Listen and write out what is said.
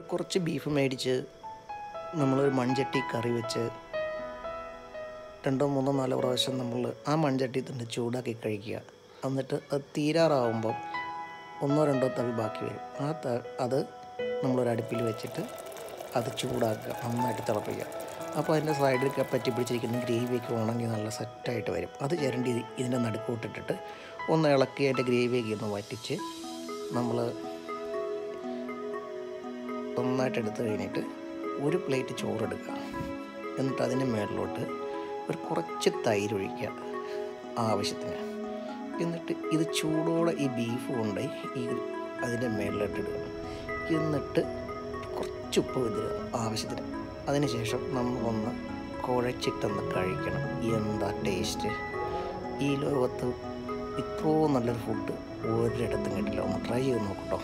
കുറച്ച് ബീഫ് മേടിച്ച് നമ്മളൊരു മൺചട്ടി കറി വെച്ച് രണ്ടോ മൂന്നോ നാലോ പ്രാവശ്യം നമ്മൾ ആ മൺചട്ടി തന്നെ ചൂടാക്കി കഴിക്കുക. എന്നിട്ട് അത് തീരാറാവുമ്പം ഒന്നോ രണ്ടോ തവി ബാക്കി വരും. ആ ത അത് നമ്മളൊരു അടുപ്പിൽ വെച്ചിട്ട് അത് ചൂടാക്കുക നന്നായിട്ട് തിളപ്പിക്കുക. അപ്പോൾ അതിന്റെ സൈഡിലൊക്കെ പറ്റി പിടിച്ചിരിക്കുന്ന ഗ്രേവിയൊക്കെ ഉണങ്ങി നല്ല സെറ്റായിട്ട് വരും. അത് ചിരണ്ടി ഇത് ഇതിന്റെ നടുക്കോട്ടിട്ടിട്ട് ഒന്ന് ഇളക്കി അതിന്റെ ഗ്രേവിയൊക്കെ ഒന്ന് വറ്റിച്ച് നമ്മൾ നന്നായിട്ട് എടുത്തു കഴിഞ്ഞിട്ട് ഒരു പ്ലേറ്റ് ചോറെടുക്കുക. എന്നിട്ട് അതിന്റെ മേളിലോട്ട് ഒരു കുറച്ച് തൈര് ഒഴിക്കുക ആവശ്യത്തിന്. എന്നിട്ട് ഇത് ചൂടോടെ ഈ ബീഫ് കൊണ്ട് ഈ അതിന്റെ മേളിലോട്ട് ഇടുക. എന്നിട്ട് കുറച്ച് ഉപ്പ് ഇതിടുക ആവശ്യത്തിന്. അതിനുശേഷം നമ്മളൊന്ന് കുഴച്ചിട്ടൊന്ന് കഴിക്കണം. എന്താ ടേസ്റ്റ് ഈ ലോകത്ത് ഇത്രയും നല്ലൊരു ഫുഡ് ഒരിടത്തും കിട്ടില്ല. ഒന്ന് ട്രൈ ചെയ്ത് നോക്കട്ടോ